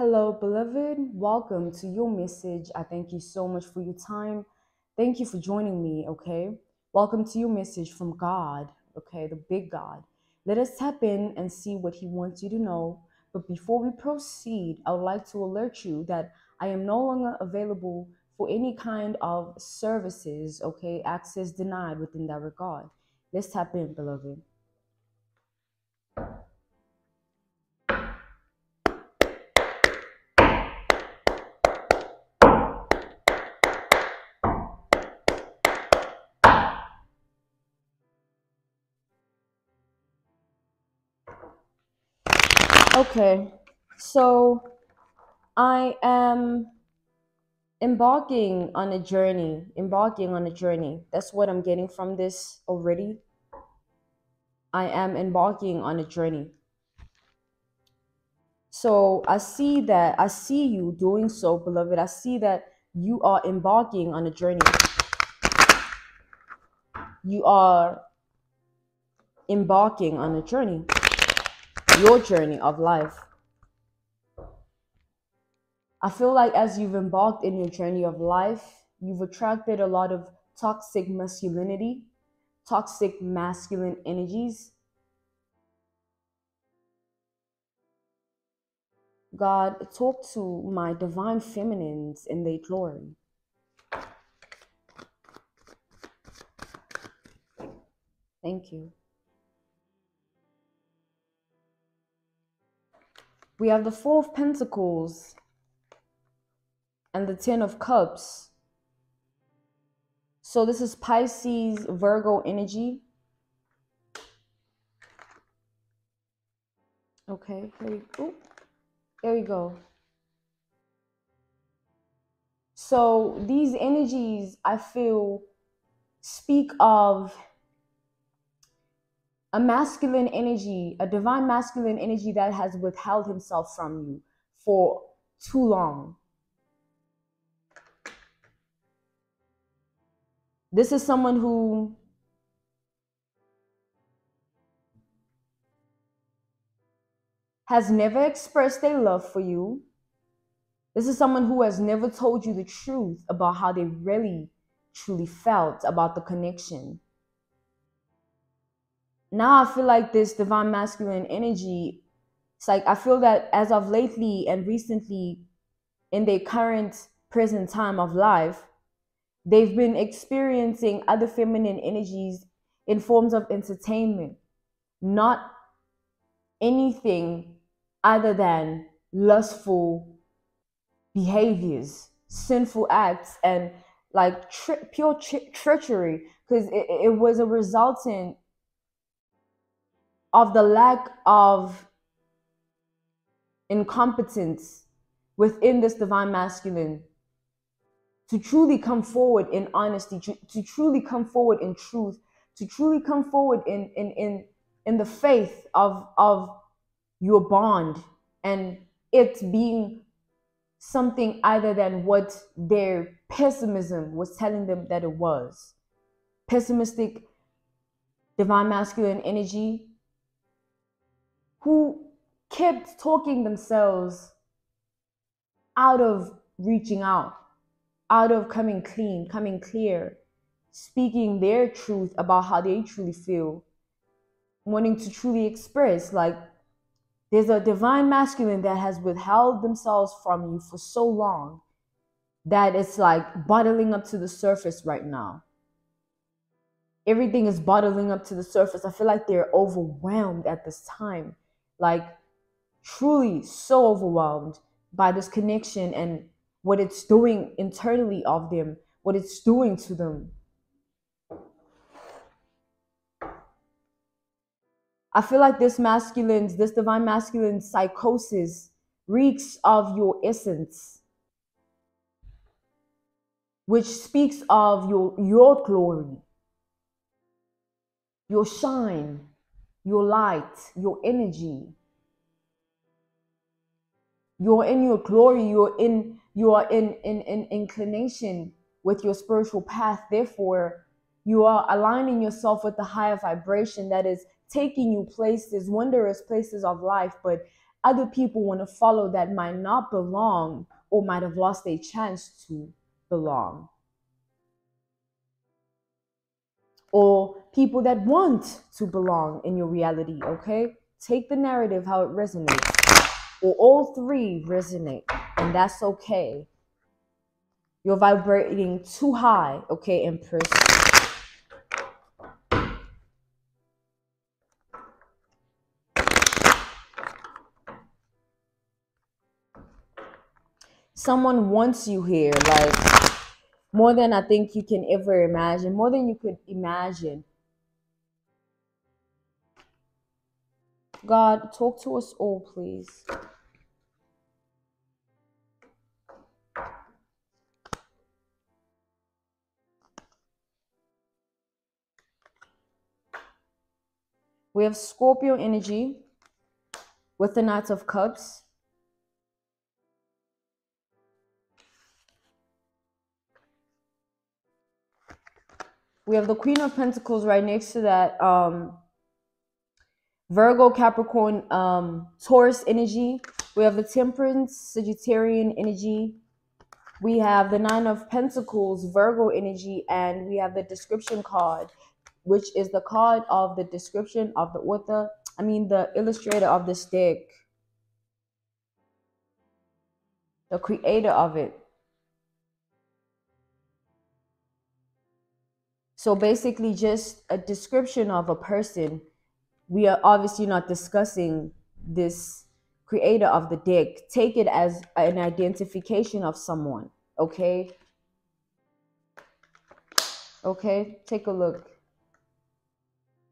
Hello, beloved. Welcome to your message. I thank you so much for your time. Thank you for joining me, okay? Welcome to your message from God, okay? The big God. Let us tap in and see what He wants you to know. But before we proceed, I would like to alert you that I am no longer available for any kind of services, okay? Access denied within that regard. Let's tap in, beloved. Okay, so I am embarking on a journey, embarking on a journey. That's what I'm getting from this already. I am embarking on a journey. So I see that, I see you doing so, beloved. I see that you are embarking on a journey. You are embarking on a journey, your journey of life. I feel like as you've embarked in your journey of life, you've attracted a lot of toxic masculinity, toxic masculine energies. God, talk to my divine feminines in their glory. Thank you. We have the Four of Pentacles and the Ten of Cups. So this is Pisces, Virgo energy. Okay, here go. there we go. So these energies, I feel, speak of a masculine energy, a divine masculine energy that has withheld himself from you for too long. This is someone who has never expressed their love for you. This is someone who has never told you the truth about how they really, truly felt about the connection. Now I feel like this divine masculine energy, it's like I feel that as of lately and recently in their current present time of life, They've been experiencing other feminine energies in forms of entertainment, not anything other than lustful behaviors, sinful acts, and like pure tre- treachery, because it, it was a resultant of the lack of incompetence within this divine masculine to truly come forward in honesty, to, truly come forward in truth, to truly come forward in, in, in, in the faith of, of your bond and it being something other than what their pessimism was telling them that it was. Pessimistic, divine masculine energy who kept talking themselves out of reaching out out of coming clean, coming clear, speaking their truth about how they truly feel, wanting to truly express. Like, there's a divine masculine that has withheld themselves from you for so long that it's like bottling up to the surface right now. Everything is bottling up to the surface. I feel like they're overwhelmed at this time. Like, truly so overwhelmed by this connection and what it's doing internally of them, what it's doing to them. I feel like this masculine, this divine masculine psychosis reeks of your essence, which speaks of your, your glory, your shine, your light, your energy. You're in your glory, you're in you are in, in, in inclination with your spiritual path. Therefore, you are aligning yourself with the higher vibration that is taking you places, wondrous places of life. But other people want to follow that might not belong or might have lost a chance to belong. Or people that want to belong in your reality, okay? Take the narrative how it resonates. Or all three resonate, and that's okay. You're vibrating too high, okay, Empress? Someone wants you here, like more than I think you can ever imagine, more than you could imagine. God, talk to us all, please. We have Scorpio energy with the Knight of Cups. We have the Queen of Pentacles right next to that. Um, Virgo, Capricorn, um, Taurus energy. We have the Temperance, Sagittarian energy. We have the Nine of Pentacles, Virgo energy, and we have the description card which is the card of the description of the author, I mean, the illustrator of the stick, the creator of it. So basically, just a description of a person. We are obviously not discussing this creator of the deck. Take it as an identification of someone, okay? Okay, take a look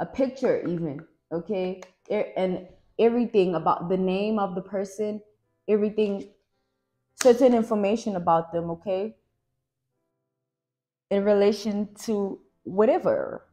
a picture even okay and everything about the name of the person everything certain information about them okay in relation to whatever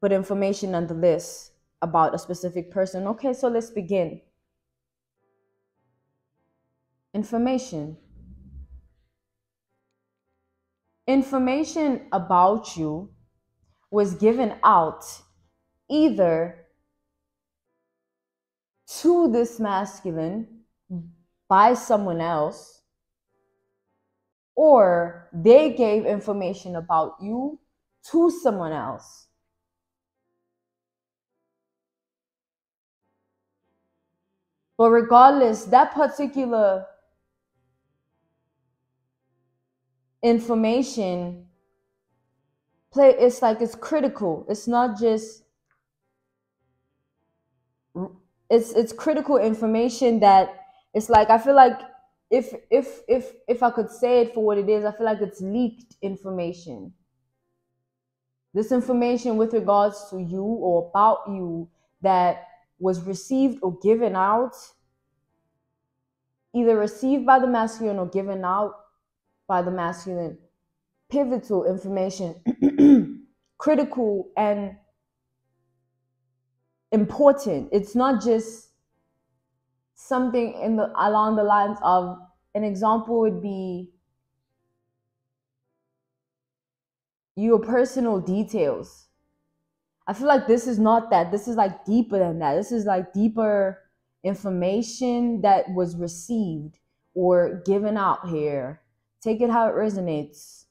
but information nonetheless about a specific person. Okay so let's begin. Information. Information about you was given out either to this masculine by someone else or they gave information about you to someone else. But regardless, that particular information play it's like it's critical it's not just it's it's critical information that it's like i feel like if if if if i could say it for what it is i feel like it's leaked information this information with regards to you or about you that was received or given out either received by the masculine or given out by the masculine pivotal information, critical and important. It's not just something in the along the lines of an example would be your personal details. I feel like this is not that. This is like deeper than that. This is like deeper information that was received or given out here. Take it how it resonates.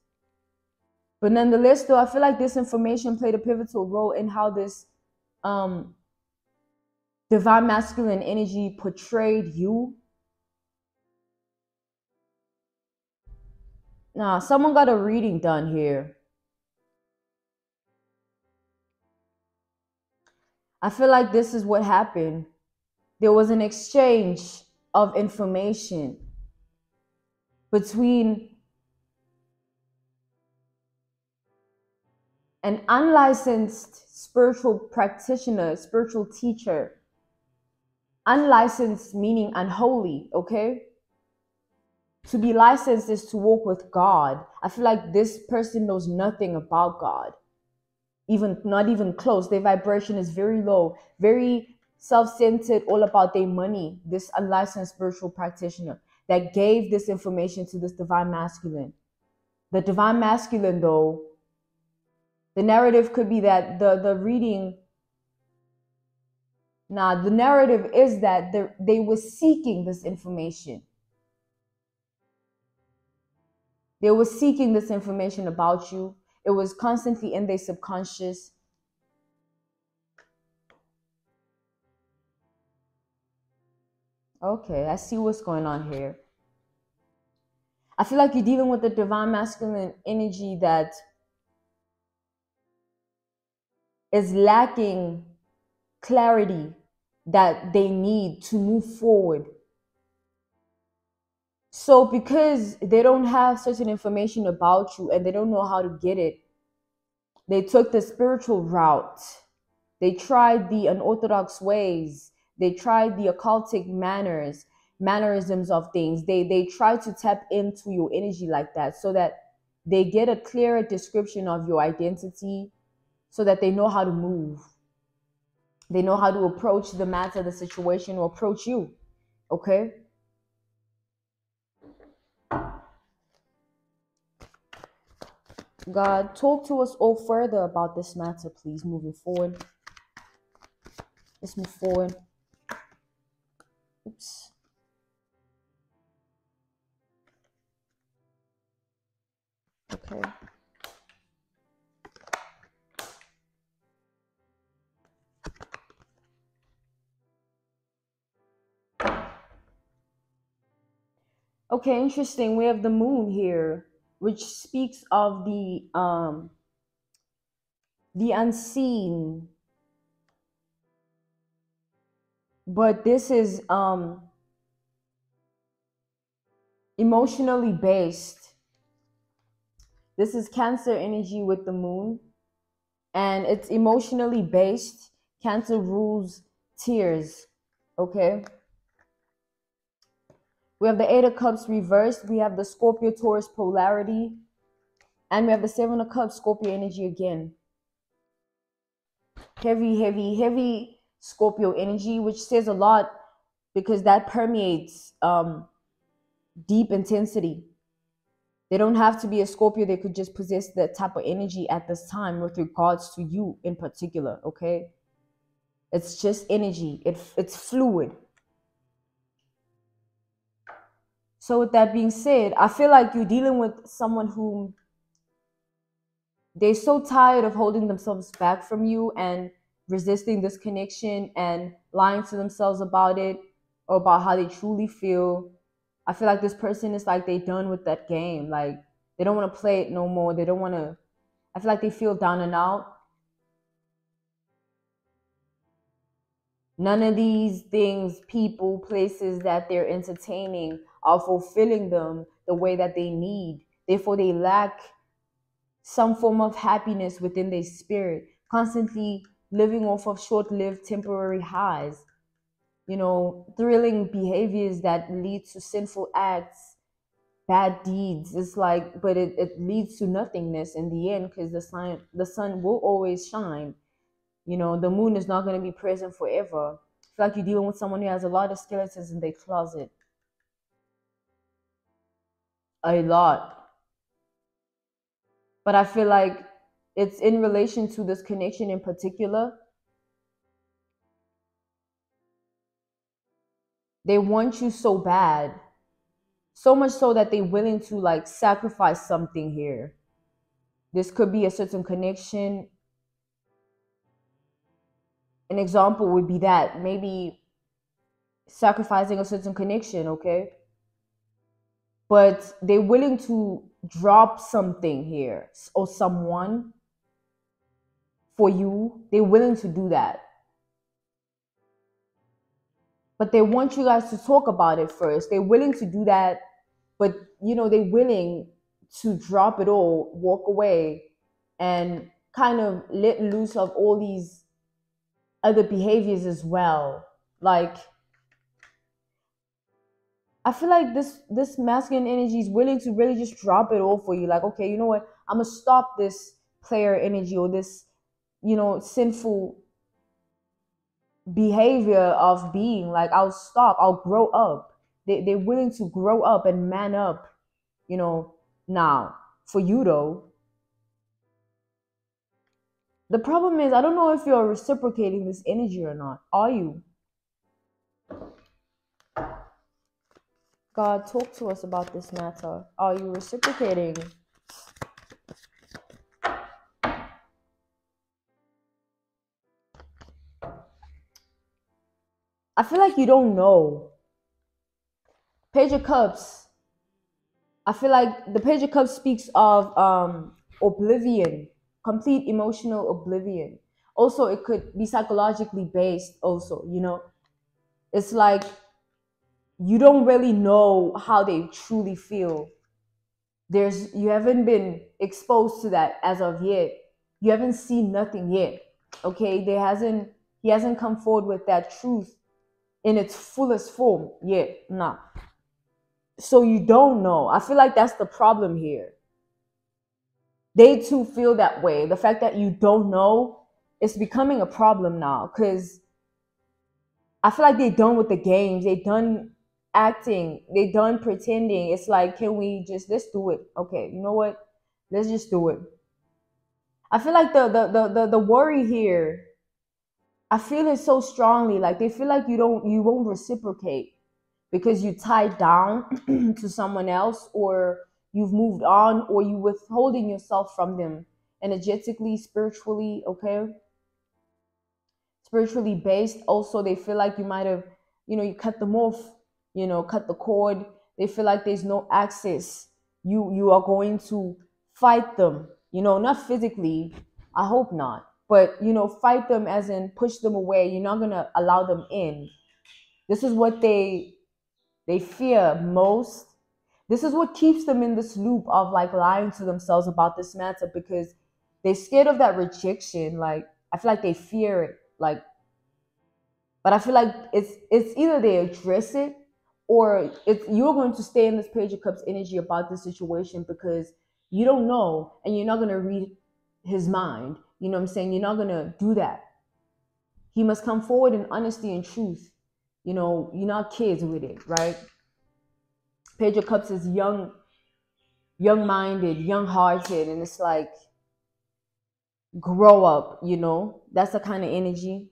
But nonetheless, though, I feel like this information played a pivotal role in how this um, divine masculine energy portrayed you. Now, someone got a reading done here. I feel like this is what happened. There was an exchange of information between an unlicensed spiritual practitioner, spiritual teacher. Unlicensed meaning unholy, okay? To be licensed is to walk with God. I feel like this person knows nothing about God. Even not even close. Their vibration is very low, very self-centered, all about their money. This unlicensed spiritual practitioner that gave this information to this divine masculine. The divine masculine, though, the narrative could be that the the reading Now, the narrative is that they were seeking this information. They were seeking this information about you. It was constantly in their subconscious. Okay, I see what's going on here. I feel like you're dealing with the divine masculine energy that is lacking clarity that they need to move forward. So, because they don't have certain information about you and they don't know how to get it, they took the spiritual route. They tried the unorthodox ways. They tried the occultic manners, mannerisms of things. They they try to tap into your energy like that so that they get a clearer description of your identity so that they know how to move. They know how to approach the matter, the situation, or approach you. Okay? God, talk to us all further about this matter, please, moving forward. Let's move forward. Oops. Okay. Okay, interesting. We have the moon here, which speaks of the um the unseen. But this is um emotionally based. This is Cancer energy with the moon, and it's emotionally based. Cancer rules tears. Okay. We have the Eight of Cups reversed. We have the Scorpio Taurus polarity. And we have the Seven of Cups Scorpio energy again. Heavy, heavy, heavy Scorpio energy, which says a lot because that permeates um, deep intensity. They don't have to be a Scorpio. They could just possess that type of energy at this time with regards to you in particular, okay? It's just energy. It, it's fluid. So, with that being said, I feel like you're dealing with someone who they're so tired of holding themselves back from you and resisting this connection and lying to themselves about it or about how they truly feel. I feel like this person is like they done with that game. Like they don't want to play it no more. They don't want to. I feel like they feel down and out. None of these things, people, places that they're entertaining are fulfilling them the way that they need. Therefore, they lack some form of happiness within their spirit, constantly living off of short lived temporary highs. You know, thrilling behaviors that lead to sinful acts, bad deeds. It's like, but it, it leads to nothingness in the end because the sun the sun will always shine. You know, the moon is not going to be present forever. It's like you're dealing with someone who has a lot of skeletons in their closet a lot. But I feel like it's in relation to this connection in particular. They want you so bad. So much so that they're willing to like sacrifice something here. This could be a certain connection. An example would be that maybe sacrificing a certain connection, okay? But they're willing to drop something here or someone for you. They're willing to do that. But they want you guys to talk about it first. They're willing to do that, but you know, they're willing to drop it all, walk away, and kind of let loose of all these other behaviors as well. Like I feel like this this masculine energy is willing to really just drop it all for you. Like, okay, you know what? I'm gonna stop this player energy or this, you know, sinful behavior of being. Like, I'll stop. I'll grow up. They they're willing to grow up and man up. You know, now for you though. the problem is, I don't know if you're reciprocating this energy or not. Are you? God, talk to us about this matter. Are you reciprocating? I feel like you don't know. Page of Cups. I feel like the Page of Cups speaks of um, oblivion, complete emotional oblivion. Also, it could be psychologically based, also, you know. It's like you don't really know how they truly feel. There's you haven't been exposed to that as of yet. You haven't seen nothing yet. Okay, there hasn't he hasn't come forward with that truth in its fullest form yet. Nah. So you don't know. I feel like that's the problem here. They too feel that way. The fact that you don't know is becoming a problem now because I feel like they're done with the games. They done acting. They done pretending. It's like, can we just let's do it? Okay, you know what? Let's just do it. I feel like the the the the, the worry here I feel it so strongly. Like they feel like you don't, you won't reciprocate because you tied down to someone else, or you've moved on, or you withholding yourself from them energetically, spiritually. Okay, spiritually based. Also, they feel like you might have, you know, you cut them off. You know, cut the cord. They feel like there's no access. You you are going to fight them. You know, not physically. I hope not but you know fight them as in push them away you're not going to allow them in this is what they they fear most this is what keeps them in this loop of like lying to themselves about this matter because they're scared of that rejection like i feel like they fear it like but i feel like it's it's either they address it or it's you're going to stay in this page of cups energy about this situation because you don't know and you're not going to read his mind you know what I'm saying? You're not going to do that. He must come forward in honesty and truth. You know, you're not kids with it, right? Page of Cups is young, young minded, young hearted, and it's like grow up, you know? That's the kind of energy.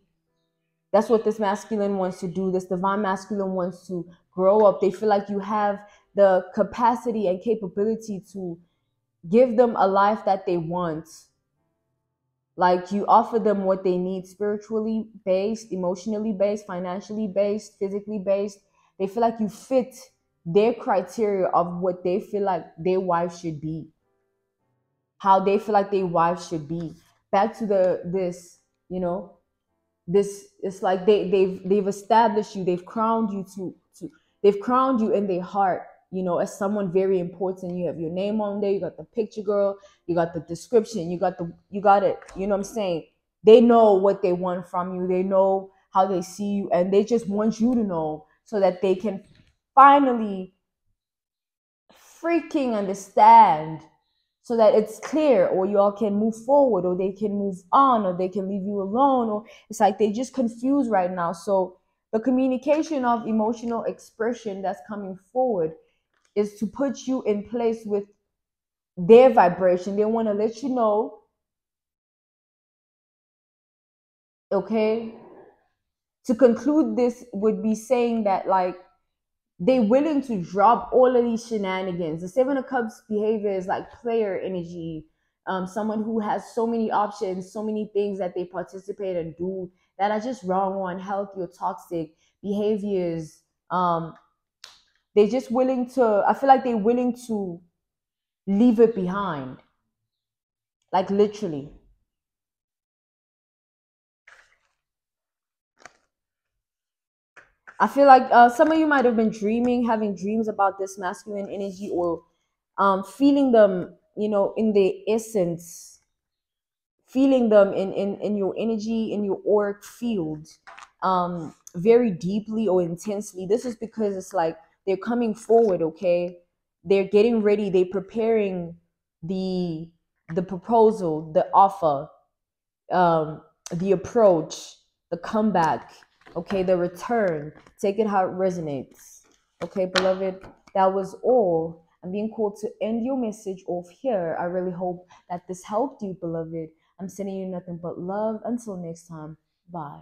That's what this masculine wants to do. This divine masculine wants to grow up. They feel like you have the capacity and capability to give them a life that they want like you offer them what they need spiritually based, emotionally based, financially based, physically based. They feel like you fit their criteria of what they feel like their wife should be. How they feel like their wife should be. Back to the this, you know, this it's like they they've they've established you, they've crowned you to to they've crowned you in their heart you know, as someone very important. You have your name on there, you got the picture girl, you got the description, you got the you got it. You know what I'm saying? They know what they want from you. They know how they see you and they just want you to know so that they can finally freaking understand so that it's clear or y'all can move forward or they can move on or they can leave you alone or it's like they just confused right now so the communication of emotional expression that's coming forward is to put you in place with their vibration. They want to let you know, okay? To conclude this would be saying that, like, they're willing to drop all of these shenanigans. The Seven of Cups behavior is like player energy. Um, someone who has so many options, so many things that they participate and do that are just wrong or unhealthy or toxic behaviors. Um, they're just willing to, I feel like they're willing to leave it behind. Like literally. I feel like uh, some of you might have been dreaming, having dreams about this masculine energy or um, feeling them, you know, in their essence, feeling them in, in, in your energy, in your auric field, um, very deeply or intensely. This is because it's like they're coming forward okay? They're getting ready. They're preparing the the proposal the offer um the approach the comeback okay the return take it how it resonates okay beloved that was all i'm being called to end your message off here i really hope that this helped you beloved I'm sending you nothing but love. Until next time, bye.